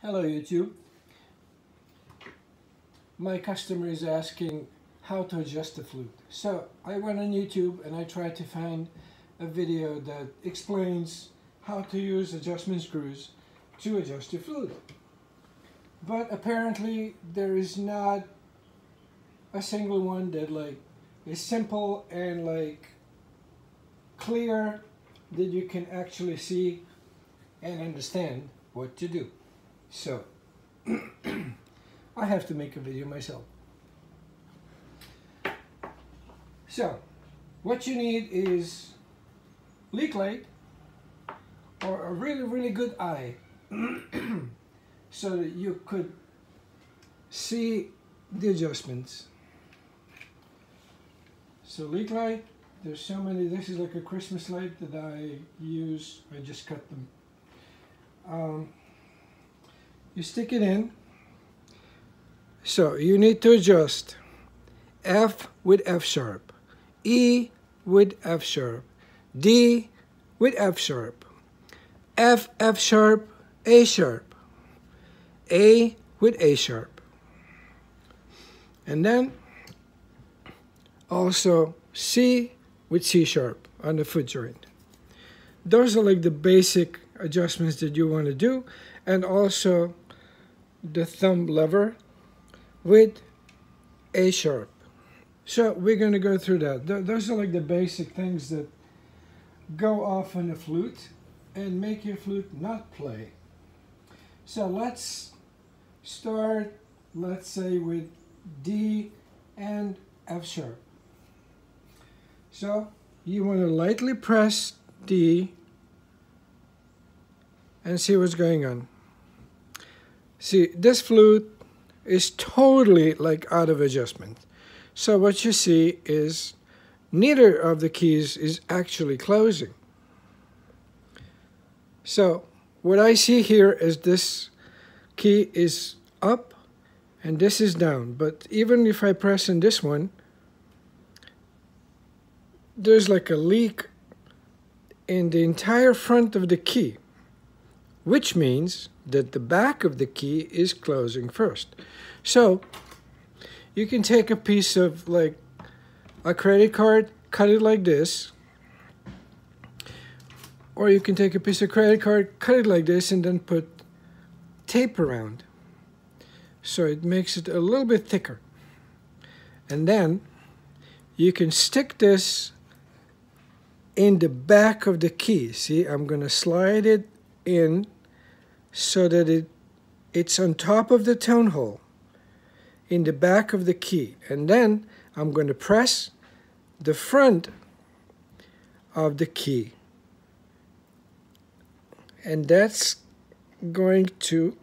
Hello YouTube. My customer is asking how to adjust the flute. So I went on YouTube and I tried to find a video that explains how to use adjustment screws to adjust your flute. But apparently there is not a single one that like is simple and like clear that you can actually see and understand what to do. So, I have to make a video myself. So, what you need is leak light or a really, really good eye so that you could see the adjustments. So leak light, there's so many, this is like a Christmas light that I use, I just cut them. Um, you stick it in. So you need to adjust F with F sharp, E with F sharp, D with F sharp, F, F sharp, A sharp, A with A sharp. And then also C with C sharp on the foot joint. Those are like the basic adjustments that you want to do and also the thumb lever with A sharp. So we're going to go through that. Those are like the basic things that go off on the flute and make your flute not play. So let's start, let's say with D and F sharp. So you want to lightly press D and see what's going on. See, this flute is totally like out of adjustment. So what you see is neither of the keys is actually closing. So what I see here is this key is up and this is down. But even if I press in this one, there's like a leak in the entire front of the key, which means that the back of the key is closing first. So you can take a piece of like a credit card, cut it like this, or you can take a piece of credit card, cut it like this, and then put tape around. So it makes it a little bit thicker. And then you can stick this in the back of the key. See, I'm going to slide it in so that it it's on top of the tone hole in the back of the key. And then I'm going to press the front of the key. And that's going to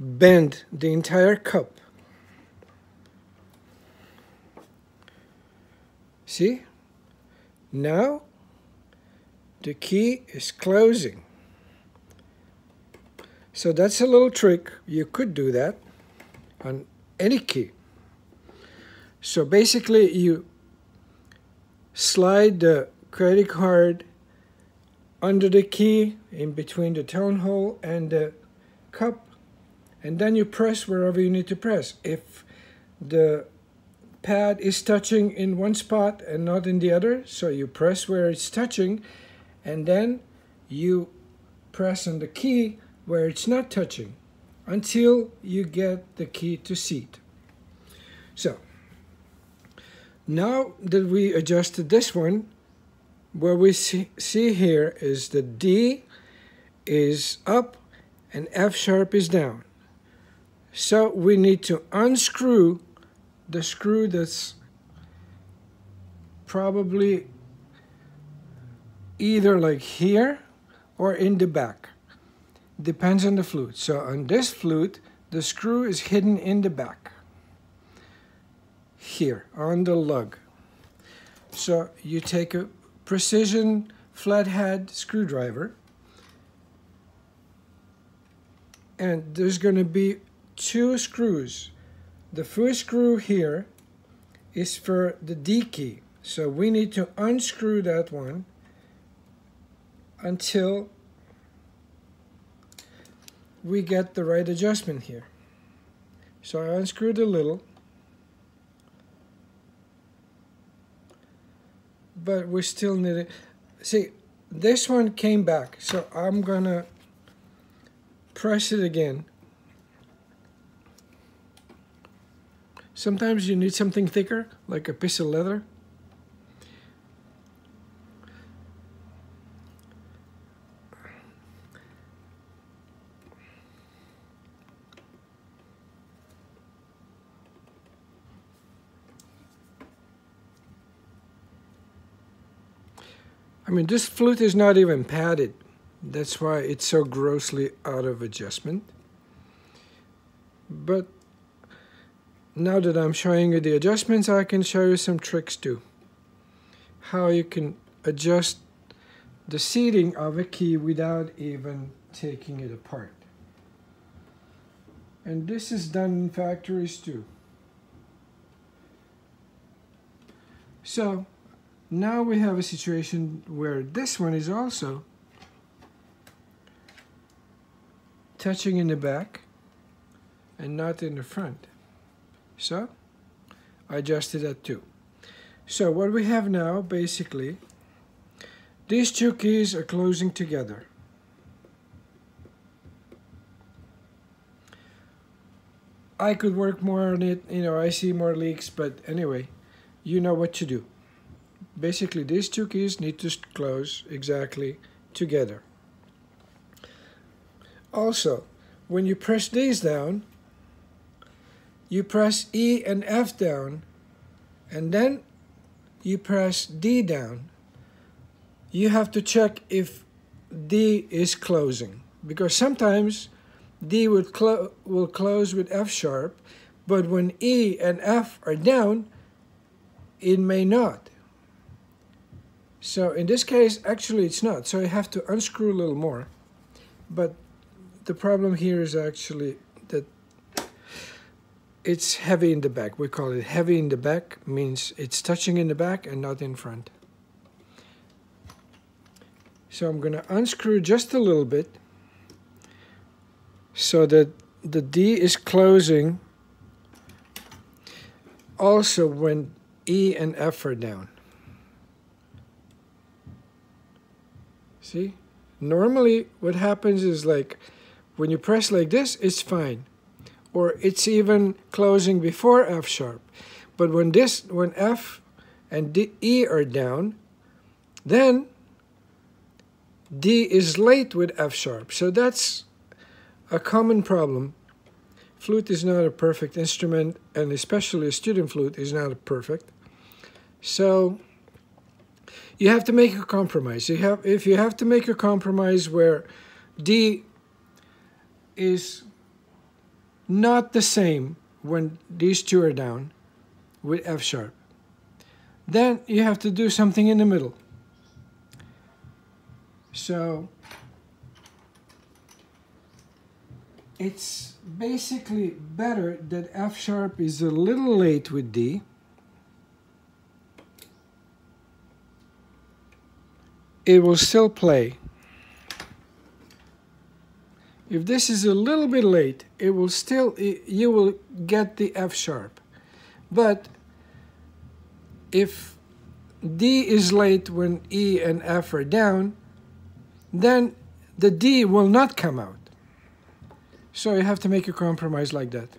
bend the entire cup. See? Now the key is closing so that's a little trick. You could do that on any key. So basically you slide the credit card under the key in between the tone hole and the cup and then you press wherever you need to press. If the pad is touching in one spot and not in the other, so you press where it's touching and then you press on the key where it's not touching until you get the key to seat. So now that we adjusted this one, what we see, see here is the D is up and F sharp is down. So we need to unscrew the screw that's probably either like here or in the back depends on the flute. So on this flute, the screw is hidden in the back. Here, on the lug. So you take a precision flathead screwdriver and there's going to be two screws. The first screw here is for the D key. So we need to unscrew that one until we get the right adjustment here. So I unscrewed a little. But we still need it. See, this one came back, so I'm gonna press it again. Sometimes you need something thicker, like a piece of leather. I mean, this flute is not even padded. That's why it's so grossly out of adjustment. But now that I'm showing you the adjustments, I can show you some tricks too. How you can adjust the seating of a key without even taking it apart. And this is done in factories too. So now we have a situation where this one is also touching in the back and not in the front. So I adjusted that too. So what we have now basically, these two keys are closing together. I could work more on it, you know, I see more leaks, but anyway, you know what to do basically these two keys need to close exactly together. Also, when you press these down, you press E and F down, and then you press D down. You have to check if D is closing, because sometimes D will, clo will close with F sharp, but when E and F are down, it may not. So in this case, actually it's not. So I have to unscrew a little more. But the problem here is actually that it's heavy in the back. We call it heavy in the back, means it's touching in the back and not in front. So I'm going to unscrew just a little bit so that the D is closing also when E and F are down. See? Normally what happens is like when you press like this, it's fine. Or it's even closing before F sharp. But when this, when F and D, E are down, then D is late with F sharp. So that's a common problem. Flute is not a perfect instrument, and especially a student flute is not perfect. So you have to make a compromise. You have if you have to make a compromise where D is not the same when these two are down with F sharp, then you have to do something in the middle. So it's basically better that F sharp is a little late with D it will still play. If this is a little bit late, it will still, you will get the F sharp. But if D is late when E and F are down, then the D will not come out. So you have to make a compromise like that.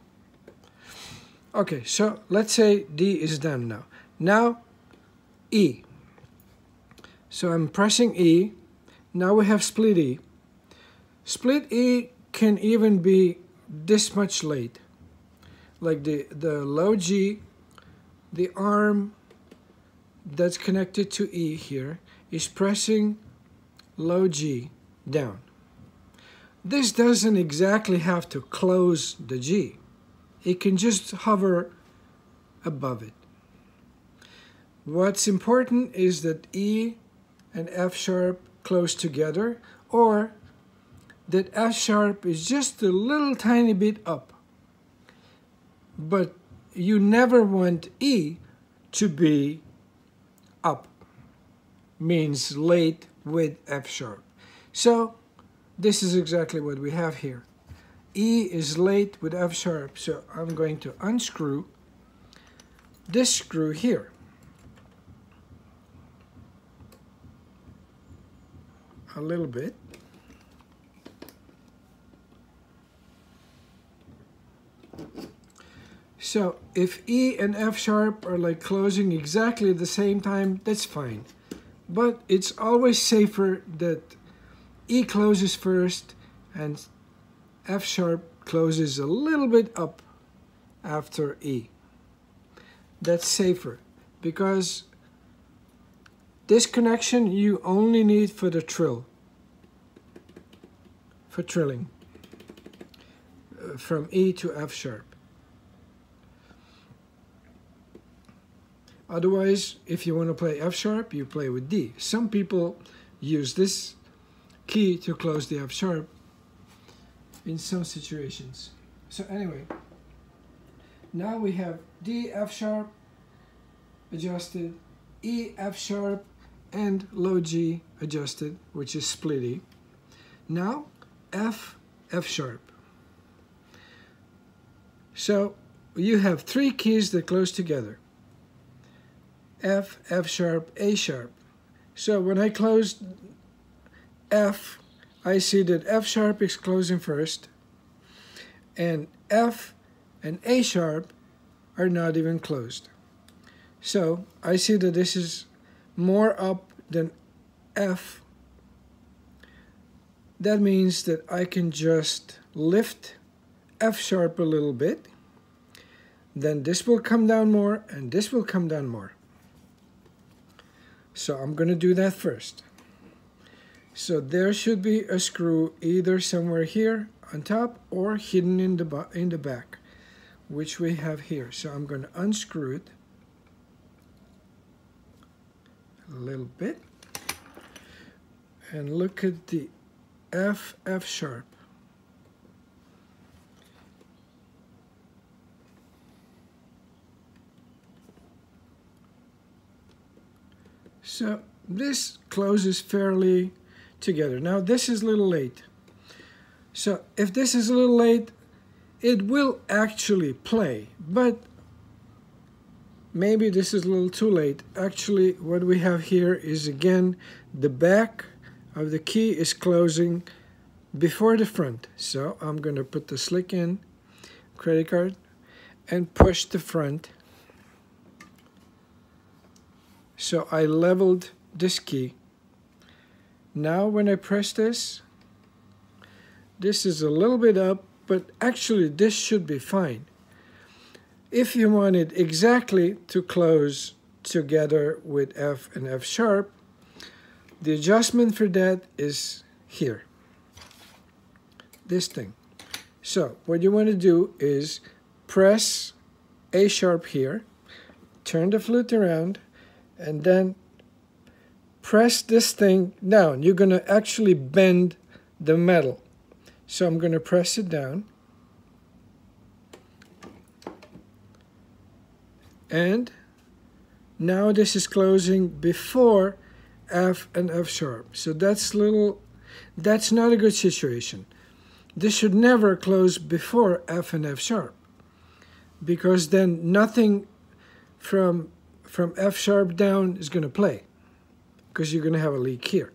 Okay, so let's say D is done now. Now E. So I'm pressing E. Now we have split E. Split E can even be this much late. Like the, the low G, the arm that's connected to E here is pressing low G down. This doesn't exactly have to close the G. It can just hover above it. What's important is that E and F sharp close together or that F sharp is just a little tiny bit up. But you never want E to be up, means late with F sharp. So this is exactly what we have here. E is late with F sharp, so I'm going to unscrew this screw here. A little bit. So if E and F sharp are like closing exactly at the same time, that's fine. But it's always safer that E closes first and F sharp closes a little bit up after E. That's safer because this connection you only need for the trill, for trilling from E to F sharp. Otherwise, if you want to play F sharp, you play with D. Some people use this key to close the F sharp in some situations. So anyway, now we have D, F sharp adjusted, E, F sharp, and low G adjusted, which is split E. Now, F, F sharp. So you have three keys that close together. F, F sharp, A sharp. So when I close F, I see that F sharp is closing first, and F and A sharp are not even closed. So I see that this is more up than F. That means that I can just lift F sharp a little bit, then this will come down more, and this will come down more. So I'm going to do that first. So there should be a screw either somewhere here on top or hidden in the, in the back, which we have here. So I'm going to unscrew it a little bit and look at the F, F sharp. So this closes fairly together. Now this is a little late. So if this is a little late, it will actually play, but maybe this is a little too late. Actually, what we have here is again, the back of the key is closing before the front. So I'm going to put the slick in credit card and push the front so I leveled this key. Now when I press this, this is a little bit up, but actually this should be fine. If you want it exactly to close together with F and F sharp, the adjustment for that is here, this thing. So what you want to do is press A sharp here, turn the flute around, and then press this thing down. You're going to actually bend the metal. So I'm going to press it down. And now this is closing before F and F sharp. So that's little, that's not a good situation. This should never close before F and F sharp because then nothing from from F sharp down is going to play because you're going to have a leak here.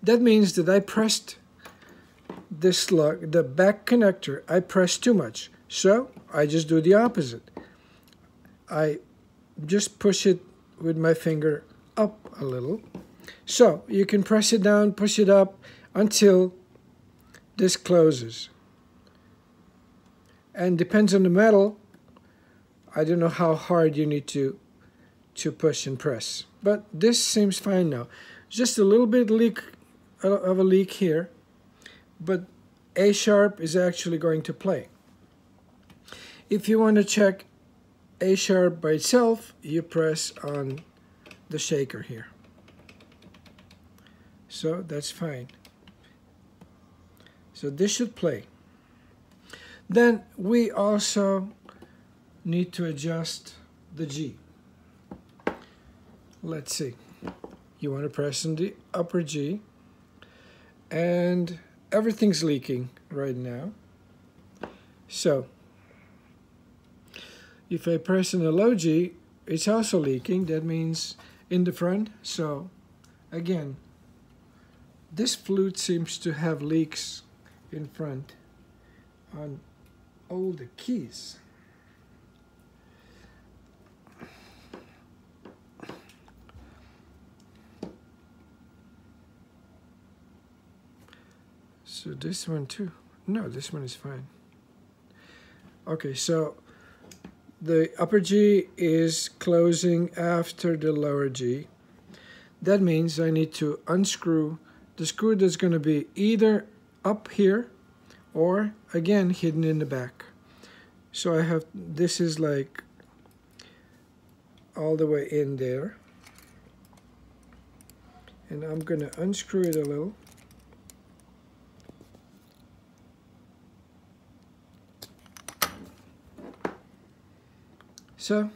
That means that I pressed this slug, the back connector, I pressed too much. So I just do the opposite. I just push it with my finger up a little. So you can press it down, push it up until this closes. And depends on the metal. I don't know how hard you need to to push and press. But this seems fine now. Just a little bit leak uh, of a leak here, but A sharp is actually going to play. If you want to check A sharp by itself, you press on the shaker here. So that's fine. So this should play. Then we also need to adjust the G let's see you want to press on the upper G and everything's leaking right now So if I press an the low G, it's also leaking. That means in the front. So again, this flute seems to have leaks in front on all the keys. So this one too. No, this one is fine. Okay, so the upper G is closing after the lower G. That means I need to unscrew the screw that's going to be either up here or again hidden in the back. So I have, this is like all the way in there. And I'm going to unscrew it a little. So,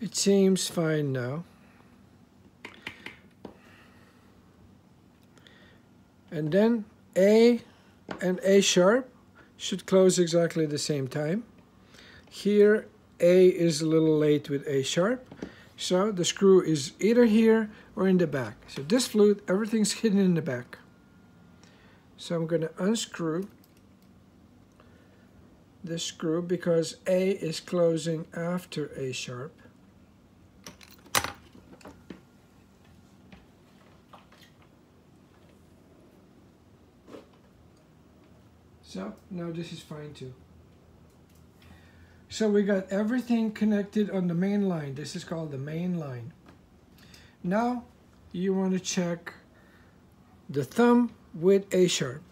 it seems fine now. And then A and A sharp should close exactly the same time. Here A is a little late with A sharp, so the screw is either here or in the back. So this flute, everything's hidden in the back. So I'm going to unscrew this screw because A is closing after A sharp. So now this is fine too. So we got everything connected on the main line. This is called the main line. Now you want to check the thumb with A sharp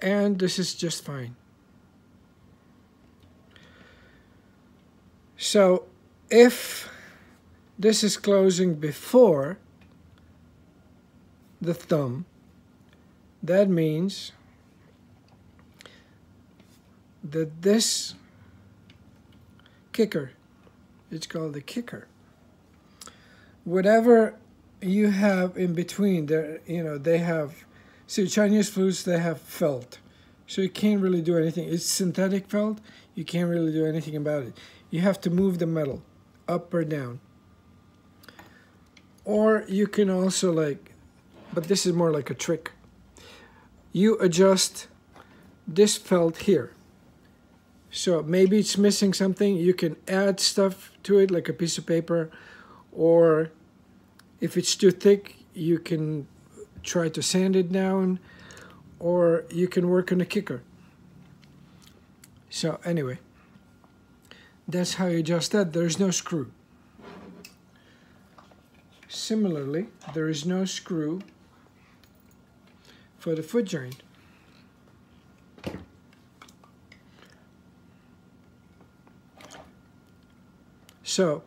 and this is just fine. So if this is closing before the thumb, that means that this kicker, it's called the kicker, whatever you have in between, there, you know, they have See, Chinese flutes, they have felt. So you can't really do anything. It's synthetic felt. You can't really do anything about it. You have to move the metal up or down. Or you can also like, but this is more like a trick. You adjust this felt here. So maybe it's missing something. You can add stuff to it like a piece of paper. Or if it's too thick, you can try to sand it down or you can work on a kicker. So anyway, that's how you adjust that. There's no screw. Similarly, there is no screw for the foot joint. So,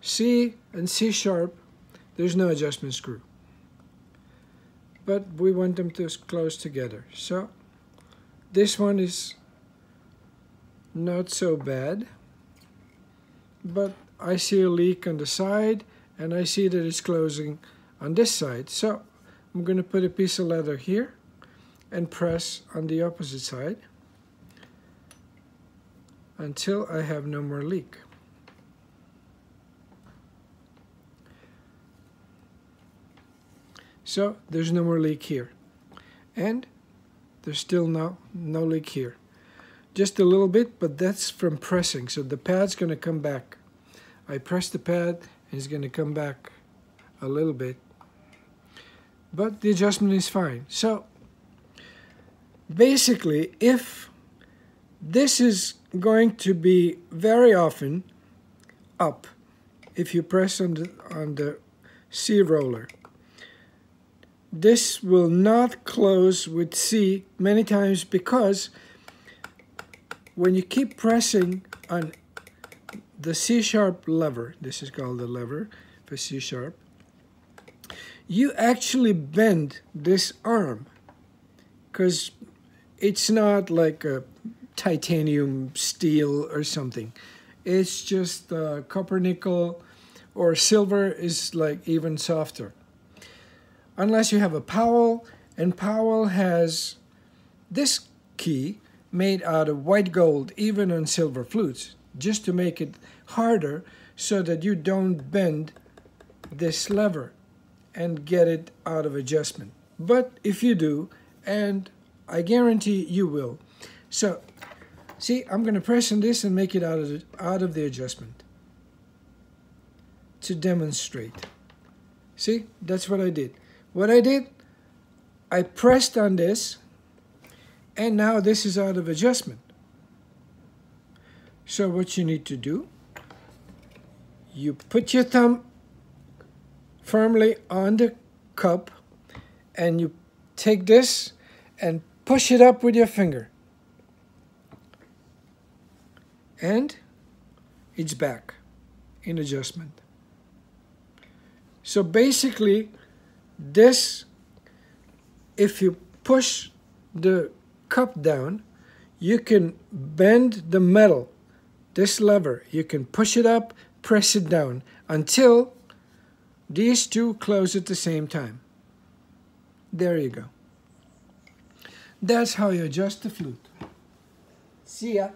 C and C sharp, there's no adjustment screw but we want them to close together. So this one is not so bad, but I see a leak on the side and I see that it's closing on this side. So I'm going to put a piece of leather here and press on the opposite side until I have no more leak. So there's no more leak here. And there's still no, no leak here. Just a little bit, but that's from pressing. So the pad's going to come back. I press the pad and it's going to come back a little bit. But the adjustment is fine. So basically, if this is going to be very often up, if you press on the, on the C roller, this will not close with C many times because when you keep pressing on the C sharp lever, this is called the lever for C sharp, you actually bend this arm because it's not like a titanium steel or something. It's just uh, copper nickel or silver is like even softer unless you have a Powell, and Powell has this key made out of white gold even on silver flutes just to make it harder so that you don't bend this lever and get it out of adjustment. But if you do, and I guarantee you will. So, see, I'm going to press on this and make it out of the, out of the adjustment to demonstrate. See, that's what I did. What I did, I pressed on this, and now this is out of adjustment. So what you need to do, you put your thumb firmly on the cup and you take this and push it up with your finger. And it's back in adjustment. So basically, this, if you push the cup down, you can bend the metal, this lever, you can push it up, press it down until these two close at the same time. There you go. That's how you adjust the flute. See ya.